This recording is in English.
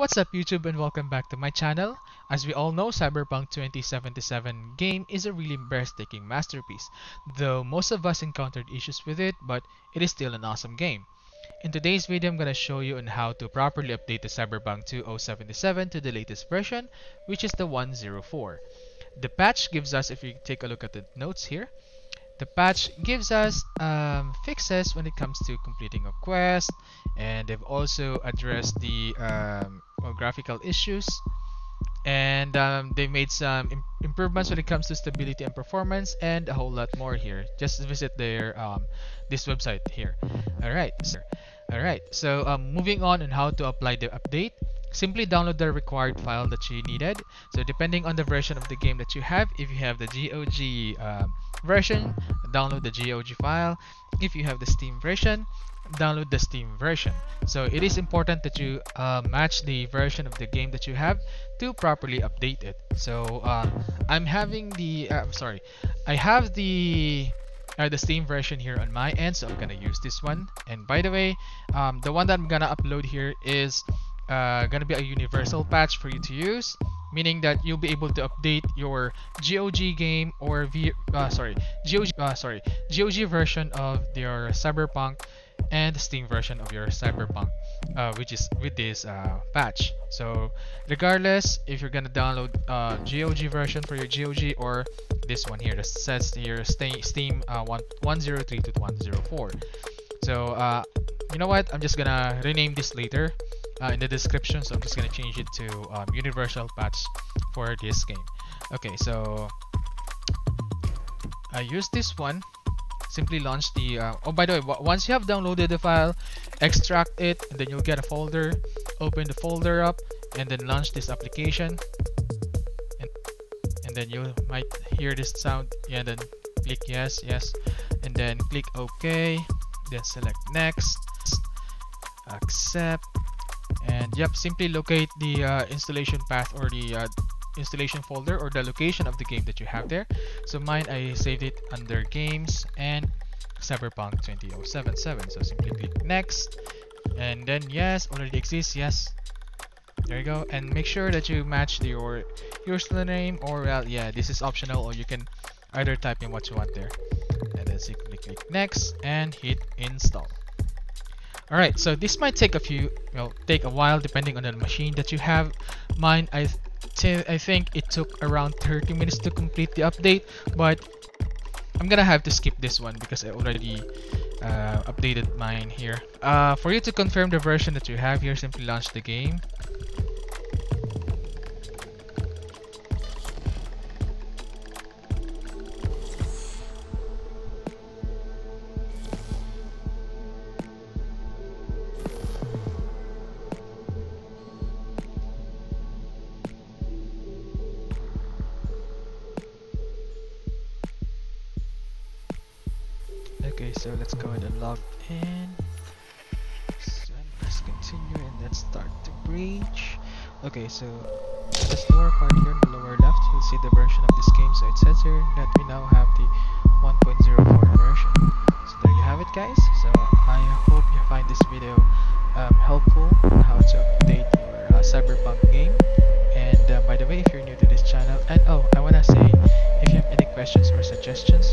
What's up YouTube and welcome back to my channel. As we all know, Cyberpunk 2077 game is a really breathtaking masterpiece, though most of us encountered issues with it, but it is still an awesome game. In today's video, I'm gonna show you on how to properly update the Cyberpunk 2077 to the latest version, which is the 104. The patch gives us, if you take a look at the notes here, the patch gives us um, fixes when it comes to completing a quest, and they've also addressed the um, graphical issues, and um, they made some Im improvements when it comes to stability and performance, and a whole lot more here. Just visit their um, this website here. All right, sir. All right. So um, moving on on how to apply the update simply download the required file that you needed. So depending on the version of the game that you have if you have the GOG uh, version download the GOG file. If you have the Steam version download the Steam version. So it is important that you uh, match the version of the game that you have to properly update it. So uh, I'm having the uh, I'm sorry I have the uh, the Steam version here on my end so I'm gonna use this one. And by the way um, the one that I'm gonna upload here is uh, gonna be a universal patch for you to use meaning that you'll be able to update your GOG game or V uh, sorry GOG uh, sorry GOG version of your Cyberpunk and Steam version of your Cyberpunk uh, which is with this uh, patch. So regardless if you're gonna download uh, GOG version for your GOG or this one here that says here Steam uh, 1, 103 to 104 so uh, you know what? I'm just gonna rename this later uh, in the description so I'm just gonna change it to um, universal patch for this game. Okay so I use this one simply launch the uh, oh by the way once you have downloaded the file extract it and then you'll get a folder open the folder up and then launch this application. And, and then you might hear this sound yeah, and then click yes yes and then click OK then select next accept and yep simply locate the uh, installation path or the uh, installation folder or the location of the game that you have there. So mine I saved it under games and Cyberpunk 2077 so simply click next. And then yes already exists. Yes. There you go. And make sure that you match your username or well yeah this is optional or you can either type in what you want there. And then simply click next and hit install Alright, so this might take a few, well, take a while depending on the machine that you have. Mine, I, th I think it took around 30 minutes to complete the update, but I'm gonna have to skip this one because I already uh, updated mine here. Uh, for you to confirm the version that you have here, simply launch the game. Okay, so let's go ahead and log in. So let's continue and let's start the breach. Okay, so this lower part here in the lower left, you'll see the version of this game. So it says here that we now have the 1.04 version. So there you have it, guys. So I hope you find this video um, helpful on how to update your uh, Cyberpunk game. And uh, by the way, if you're new to this channel, and oh, I wanna say, if you have any questions or suggestions,